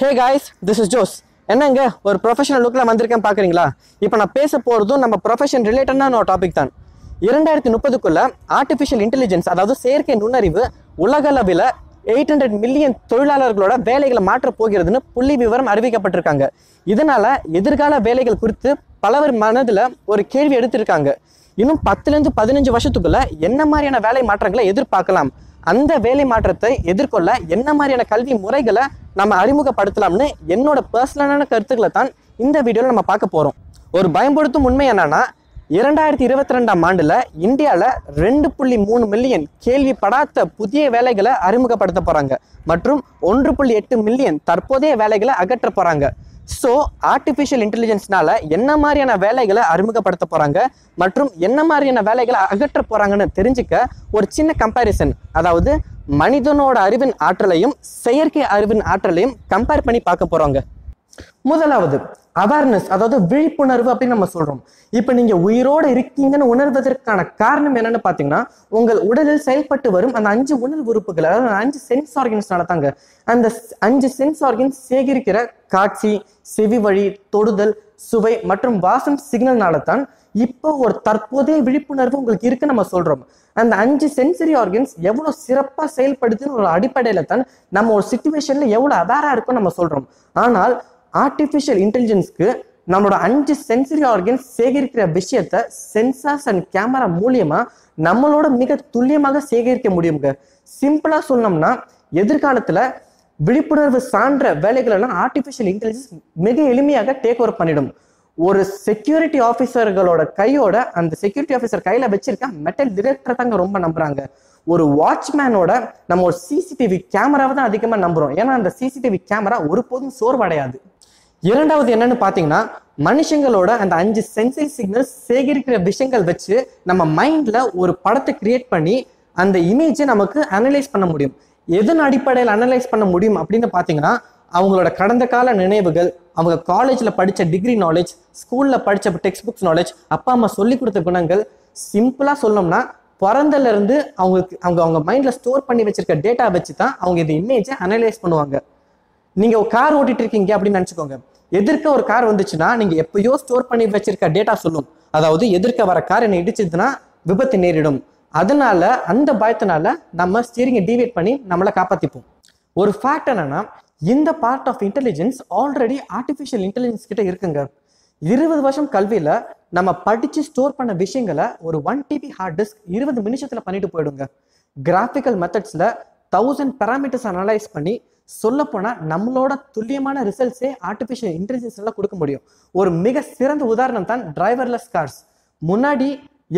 Hey guys this is Jose என்னங்க ஒரு professional லுக்கில் வந்திருக்கேன் பார்க்குறீங்களா? இப்போ நான் பேச போகிறதும் நம்ம ப்ரொஃபஷன் ரிலேட்டடான ஒரு டாபிக் தான். இரண்டாயிரத்தி முப்பதுக்குள்ள ஆர்டிஃபிஷியல் இன்டெலிஜென்ஸ் அதாவது செயற்கை நுண்ணறிவு உலகளவில் எயிட் ஹண்ட்ரட் மில்லியன் தொழிலாளர்களோட வேலைகளை மாற்றப் போகிறதுன்னு புள்ளி விவரம் அறிவிக்கப்பட்டிருக்காங்க. இதனால் எதிர்கால வேலைகள் குறித்து பலவர் மனதில் ஒரு கேள்வி எடுத்திருக்காங்க. இன்னும் பத்துலேருந்து பதினஞ்சு வருஷத்துக்குள்ள என்ன மாதிரியான வேலை மாற்றங்களை எதிர்பார்க்கலாம்? அந்த வேலை மாற்றத்தை எதிர்கொள்ள என்ன மாதிரியான கல்வி முறைகளை நம்ம அறிமுகப்படுத்தலாம்னு என்னோட பர்சனலான கருத்துக்களை தான் இந்த வீடியோவில் நம்ம பார்க்க போகிறோம் ஒரு பயன்படுத்தும் உண்மை என்னன்னா இரண்டாயிரத்தி இருபத்தி ரெண்டாம் ஆண்டில் இந்தியாவில் ரெண்டு புள்ளி மூணு மில்லியன் கேள்விப்படாத புதிய வேலைகளை அறிமுகப்படுத்த போகிறாங்க மற்றும் ஒன்று புள்ளி எட்டு மில்லியன் தற்போதைய வேலைகளை அகற்ற போகிறாங்க ஸோ ஆர்டிஃபிஷியல் இன்டெலிஜென்ஸ்னால என்ன மாதிரியான வேலைகளை அறிமுகப்படுத்த போகிறாங்க மற்றும் என்ன மாதிரியான வேலைகளை அகற்ற போகிறாங்கன்னு தெரிஞ்சுக்க ஒரு சின்ன கம்பேரிசன் அதாவது மனிதனோட அறிவின் ஆற்றலையும் செயற்கை அறிவின் ஆற்றலையும் கம்பேர் பண்ணி பார்க்க போறோங்க. முதலாவது அவேர்னஸ் அதாவது விழிப்புணர்வு அப்படின்னு நம்ம சொல்றோம். இப்போ நீங்க உயிரோட இருக்கீங்கன்னு உணர்வதற்கான காரணம் என்னன்னு பாத்தீங்கன்னா உங்கள் உடலில் செயல்பட்டு வரும் அந்த அஞ்சு உணர்வு உறுப்புகள் அதாவது அஞ்சு சென்ஸ் ஆர்கன்ஸ்னால தாங்க. அந்த அஞ்சு சென்ஸ் ஆர்கன்ஸ் சேகரிக்கிற காட்சி செவி வழி தொடுதல் சுவை மற்றும் வாசம் சிக்னல்னால தான் இப்போ ஒரு தற்போதைய விழிப்புணர்வு உங்களுக்கு இருக்கு நம்ம சொல்றோம். அந்த அஞ்சு சென்சரி ஆர்கன்ஸ் எவ்வளவு சிறப்பா செயல்படுதுன்னு ஒரு அடிப்படையில தான் நம்ம ஒரு சுச்சுவேஷன்ல எவ்வளவு அவேரா இருக்கும் நம்ம சொல்றோம். ஆனால் ஆர்டிஃபிஷியல் இன்டெலிஜென்ஸ்க்கு நம்மளோட அஞ்சு சென்சரி ஆர்கன்ஸ் சேகரிக்கிற விஷயத்த சென்சார்ஸ் அண்ட் கேமரா மூலியமா நம்மளோட மிக துல்லியமாக சேகரிக்க முடியுங்க சிம்பிளா சொன்னோம்னா எதிர்காலத்துல விழிப்புணர்வு சான்ற வேலைகளெல்லாம் ஆர்டிஃபிஷியல் இன்டெலிஜென்ஸ் மிக எளிமையாக டேக் ஓவர் பண்ணிடும். ஒரு செக்யூரிட்டி ஆஃபீஸர்களோட கையோட அந்த செக்யூரிட்டி ஆஃபீஸர் கையில வச்சிருக்க மெட்டல் டிடெக்டர் தாங்க ரொம்ப நம்புறாங்க. ஒரு வாட்ச்மேனோட நம்ம ஒரு சிசிடிவி கேமராவை தான் அதிகமாக நம்புறோம். ஏன்னா அந்த சிசிடிவி கேமரா ஒருபோதும் சோர்வடையாது. இரண்டாவது என்னன்னு பார்த்தீங்கன்னா மனுஷங்களோட அந்த அஞ்சு சென்சை சிக்னல் சேகரிக்கிற விஷயங்கள் வச்சு நம்ம மைண்ட்ல ஒரு படத்தை கிரியேட் பண்ணி அந்த இமேஜை நமக்கு அனலைஸ் பண்ண முடியும். எதன் அடிப்படையில் அனலைஸ் பண்ண முடியும் அப்படின்னு பார்த்தீங்கன்னா அவங்களோட கடந்த கால நினைவுகள் அவங்க காலேஜில் படித்த டிகிரி நாலேஜ் ஸ்கூலில் படித்த டெக்ஸ்ட் புக்ஸ் நாலேஜ் அப்பா அம்மா சொல்லி கொடுத்த குணங்கள் சிம்பிளாக சொல்லணும்னா பிறந்தல இருந்து அவங்களுக்கு அவங்க அவங்க மைண்டில் ஸ்டோர் பண்ணி வச்சிருக்க டேட்டா வச்சு தான் அவங்க இந்த இமேஜை அனலைஸ் பண்ணுவாங்க. நீங்க ஒரு கார் ஓட்டிட்டு இருக்கீங்க அப்படின்னு நினைச்சுக்கோங்க. எதிர்க்க ஒரு கார் வந்துச்சுன்னா நீங்க எப்பயோ ஸ்டோர் பண்ணி வச்சிருக்க டேட்டா சொல்லும். அதாவது எதிர்க்க வர கார் என்ன இடிச்சதுன்னா விபத்து நேரிடும். அதனால அந்த பயத்தினால நம்ம ஸ்டீரிங்கை டிவேட் பண்ணி நம்மளை காப்பாத்திப்போம். ஒரு ஃபேக்ட் என்னன்னா இந்த part of intelligence already artificial intelligence கிட்ட இருக்குங்க. இருபது வருஷம் கல்வியில நம்ம படிச்சு ஸ்டோர் பண்ண விஷயங்களை ஒரு ஒன் டிபி ஹார்ட் டிஸ்க் இருபது நிமிஷத்துல பண்ணிட்டு போயிடுங்க. கிராஃபிக்கல் மெத்தட்ஸ்ல தௌசண்ட் பேராமீட்டர்ஸ் அனலைஸ் பண்ணி சொல்லப்போனால் நம்மளோட துல்லியமான ரிசல்ட்ஸே ஆர்டிஃபிஷியல் இன்டெலிஜென்ஸ்லாம் கொடுக்க முடியும். ஒரு மிக சிறந்த உதாரணம் தான் டிரைவர்லெஸ் கார்ஸ் முன்னாடி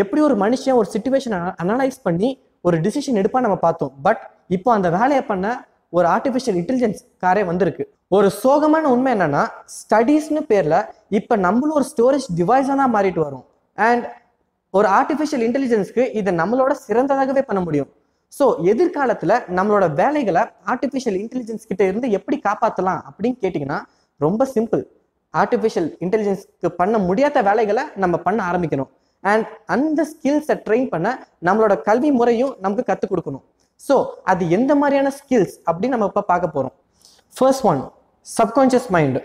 எப்படி ஒரு மனுஷன் ஒரு சுச்சுவேஷனை அனலைஸ் பண்ணி ஒரு டிசிஷன் எடுப்பா நம்ம பார்த்தோம். பட் இப்போ அந்த வேலையை பண்ண ஒரு ஆர்டிஃபிஷியல் இன்டெலிஜென்ஸ் காரே வந்திருக்கு. ஒரு சோகமான உண்மை என்னன்னா ஸ்டடீஸ்னு பேரில் இப்போ நம்மளும் ஒரு ஸ்டோரேஜ் டிவைஸாக தான் மாறிட்டு வரும். அண்ட் ஒரு ஆர்டிஃபிஷியல் இன்டெலிஜென்ஸ்க்கு இதை நம்மளோட சிறந்ததாகவே பண்ண முடியும். ஸோ எதிர்காலத்தில் நம்மளோட வேலைகளை ஆர்டிஃபிஷியல் இன்டெலிஜென்ஸ் கிட்ட இருந்து எப்படி காப்பாற்றலாம் அப்படின்னு கேட்டிங்கன்னா ரொம்ப சிம்பிள் ஆர்டிஃபிஷியல் இன்டெலிஜென்ஸ்க்கு பண்ண முடியாத வேலைகளை நம்ம பண்ண ஆரம்பிக்கணும். அண்ட் அந்த ஸ்கில்ஸை ட்ரெயின் பண்ண நம்மளோட கல்வி முறையும் நமக்கு கற்றுக் கொடுக்கணும். ஸோ அது எந்த மாதிரியான ஸ்கில்ஸ் அப்படின்னு நம்ம இப்போ பார்க்க போகிறோம் first one subconscious mind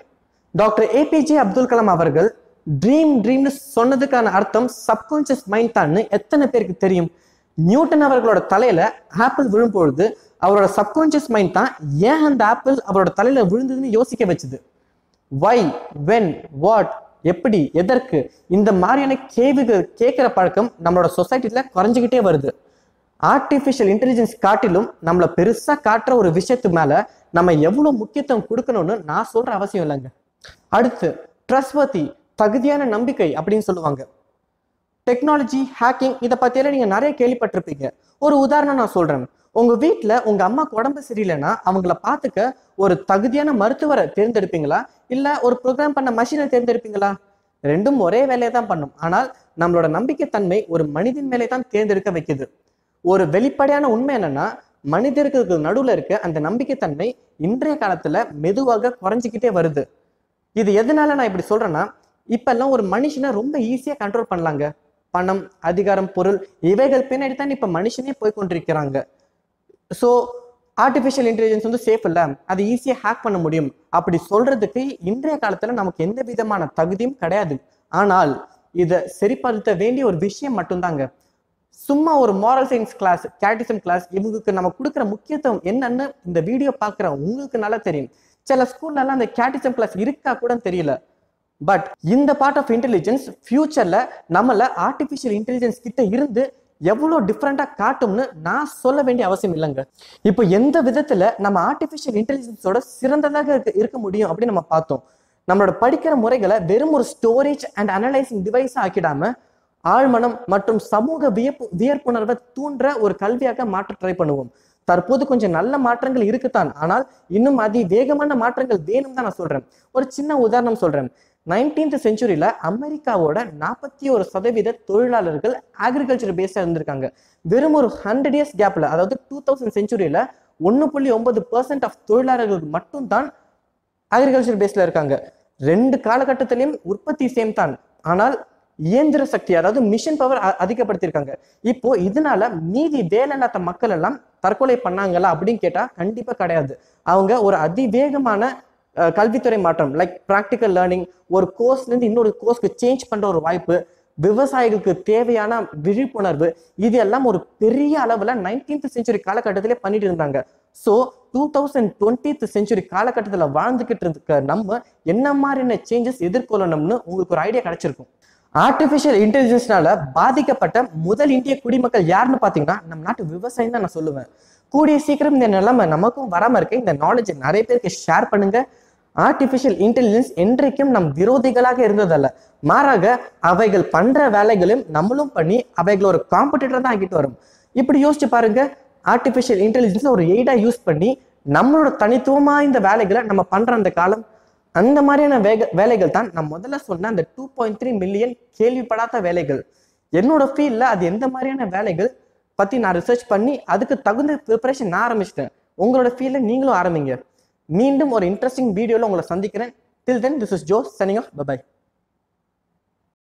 doctor APJ Abdul Kalam அவர்கள் ட்ரீம் ட்ரீம்னு சொன்னதுக்கான அர்த்தம் சப்கான்ஷியஸ் மைண்ட் தான்னு எத்தனை பேருக்கு தெரியும்? நியூட்டன் அவர்களோட தலையில ஆப்பிள் விழும்பொழுது அவரோட சப்கான்சியஸ் மைண்ட் தான் ஏன் அந்த ஆப்பிள் அவரோட தலையில விழுந்ததுன்னு யோசிக்க வச்சுது? வை வென் வாட் எப்படி எதற்கு? இந்த மாதிரியான கேள்விகள் கேட்குற பழக்கம் நம்மளோட சொசைட்டில குறைஞ்சிக்கிட்டே வருது. ஆர்டிஃபிஷியல் இன்டெலிஜென்ஸ் காட்டிலும் நம்மளை பெருசா காட்டுற ஒரு விஷயத்து மேல நம்ம எவ்வளவு முக்கியத்துவம் கொடுக்கணும்னு நான் சொல்ற அவசியம் இல்லைங்க. அடுத்து ட்ரஸ்வர்த்தி தகுதியான நம்பிக்கை அப்படின்னு சொல்லுவாங்க. டெக்னாலஜி ஹேக்கிங் இதை பற்றியெல்லாம் நீங்கள் நிறைய கேள்விப்பட்டிருப்பீங்க. ஒரு உதாரணம் நான் சொல்கிறேன் உங்கள் வீட்டில் உங்கள் அம்மாவுக்கு உடம்பு சரியில்லைன்னா அவங்கள பார்த்துக்க ஒரு தகுதியான மருத்துவரை தேர்ந்தெடுப்பீங்களா? இல்லை ஒரு ப்ரோக்ராம் பண்ண மஷினை தேர்ந்தெடுப்பீங்களா? ரெண்டும் ஒரே வேலையை தான் பண்ணும். ஆனால் நம்மளோட நம்பிக்கைத்தன்மை ஒரு மனிதன் மேலே தான் தேர்ந்தெடுக்க வைக்குது. ஒரு வெளிப்படையான உண்மை என்னன்னா மனிதர்களுக்கு நடுவில் இருக்க அந்த நம்பிக்கைத்தன்மை இன்றைய காலத்தில் மெதுவாக குறைஞ்சிக்கிட்டே வருது. இது எதனால நான் இப்படி சொல்கிறேன்னா இப்பெல்லாம் ஒரு மனுஷனை ரொம்ப ஈஸியாக கண்ட்ரோல் பண்ணலாங்க. பணம் அதிகாரம் பொருள் இவைகள் பின்னாடி தான் இப்போ மனுஷனே போய் கொண்டிருக்கிறாங்க ஸோ ஆர்டிஃபிஷியல் இன்டெலிஜென்ஸ் வந்து சேஃப் இல்லை. அது ஈஸியாக ஹேக் பண்ண முடியும். அப்படி சொல்றதுக்கு இன்றைய காலத்தில் நமக்கு எந்த விதமான தகுதியும் கிடையாது. ஆனால் இதை சரிப்படுத்த வேண்டிய ஒரு விஷயம் மட்டும்தாங்க. சும்மா ஒரு moral science class catechism class இவங்களுக்கு நம்ம கொடுக்குற முக்கியத்துவம் என்னன்னு இந்த வீடியோ பார்க்குற உங்களுக்கு நல்லா தெரியும். சில ஸ்கூல்லலாம் அந்த கேட்டிசம் கிளாஸ் இருக்கா கூட தெரியல. பட் இந்த பார்ட் ஆஃப் இன்டெலிஜென்ஸ் ஃபியூச்சரில் நம்மளை ஆர்டிஃபிஷியல் இன்டெலிஜென்ஸ் கிட்ட இருந்து எவ்வளோ டிஃப்ரெண்ட்டாக காட்டும்னு நான் சொல்ல வேண்டிய அவசியம் இல்லைங்க. இப்போ எந்த விதத்தில் நம்ம ஆர்டிஃபிஷியல் இன்டெலிஜென்ஸோட சிறந்ததாக இருக்க- இருக்க முடியும் அப்படின்னு நம்ம பார்த்தோம். நம்மளோட படிக்கிற முறைகளை வெறும் ஒரு ஸ்டோரேஜ் அண்ட் அனலைசிங் டிவைஸாக ஆக்கிடாம ஆழ்மனம் மற்றும் சமூக வியப்பு வியப்புணர்வை தூண்டுற ஒரு கல்வியாக மாற்ற ட்ரை பண்ணுவோம். தற்போது கொஞ்சம் நல்ல மாற்றங்கள் இருக்குத்தான். ஆனால் இன்னும் அதி வேகமான மாற்றங்கள் வேணும் தான் நான் சொல்றேன். ஒரு சின்ன உதாரணம் சொல்றேன். நைன்டீன்த் செஞ்சுரியில் அமெரிக்காவோட நாற்பத்தி ஒரு சதவீத தொழிலாளர்கள் அக்ரிகல்ச்சர் பேஸாக இருந்திருக்காங்க. வெறும் ஒரு ஹண்ட்ரட் இயர்ஸ் கேப்பில் அதாவது டூ தௌசண்ட் செஞ்சுரியில் ஒன்று புள்ளி ஒன்பது பர்சன்ட் ஆஃப் தொழிலாளர்களுக்கு மட்டும்தான் அக்ரிகல்ச்சர் பேஸில் இருக்காங்க. ரெண்டு காலகட்டத்திலையும் உற்பத்தி சேம் தான். ஆனால் இயந்திர சக்தி அதாவது மிஷின் பவர் அதிகப்படுத்தியிருக்காங்க. இப்போ இதனால மீதி வேலை இல்லாத மக்கள் எல்லாம் தற்கொலை பண்ணாங்களா அப்படின்னு கேட்டா கண்டிப்பா கிடையாது. அவங்க ஒரு அதிவேகமான கல்வித்துறை மாற்றம் லைக் ப்ராக்டிக்கல் லேர்னிங் ஒரு கோர்ஸ்லேருந்து இன்னொரு கோர்ஸ்க்கு சேஞ்ச் பண்ணுற ஒரு வாய்ப்பு விவசாயிகளுக்கு தேவையான விழிப்புணர்வு இது எல்லாம் ஒரு பெரிய அளவில் நைன்டீன்த் செஞ்சுரி காலகட்டத்திலே பண்ணிட்டு இருந்தாங்க. So two thousand twenty century காலகட்டத்தில் வாழ்ந்துக்கிட்டு இருக்க நம்ம என்ன மாதிரியான சேஞ்சஸ் எதிர்கொள்ளணும்னு உங்களுக்கு ஒரு ஐடியா கிடைச்சிருக்கும். ஆர்டிஃபிஷியல் இன்டெலிஜென்ஸ்னால பாதிக்கப்பட்ட முதல் இந்திய குடிமக்கள் யாருன்னு பார்த்தீங்கன்னா நம்ம நாட்டு விவசாயம் தான் நான் சொல்லுவேன். கூடிய சீக்கிரம் இந்த நிலைமை நமக்கும் வராமல் இருக்க இந்த நாலேஜை நிறைய பேருக்கு ஷேர் பண்ணுங்கள் ஆர்டிஃபிஷியல் இன்டெலிஜென்ஸ் என்றைக்கும் நம் விரோதிகளாக இருந்ததல்ல. மாறாக அவைகள் பண்ற வேலைகளையும் நம்மளும் பண்ணி அவைகளை ஒரு காம்படிட்டர் தான் ஆகிட்டு வரும். இப்படி யோசிச்சு பாருங்க ஆர்டிஃபிஷியல் இன்டெலிஜென்ஸ் ஒரு எய்டா யூஸ் பண்ணி நம்மளோட தனித்துவமா இந்த வேலைகளை நம்ம பண்ற அந்த காலம் அந்த மாதிரியான வேக வேலைகள் தான் நான் முதல்ல சொன்ன அந்த டூ பாயிண்ட் த்ரீ மில்லியன் கேள்விப்படாத வேலைகள். என்னோட ஃபீல்டில் அது எந்த மாதிரியான வேலைகள் பற்றி நான் ரிசர்ச் பண்ணி அதுக்கு தகுந்த ப்ரிப்பரேஷன் நான் ஆரம்பிச்சிட்டேன். உங்களோட ஃபீல்டில் நீங்களும் ஆரம்பிங்க. மீண்டும் ஒரு இன்ட்ரெஸ்டிங் வீடியோவில் உங்களை சந்திக்கிறேன். Till then this is Jose signing off bye bye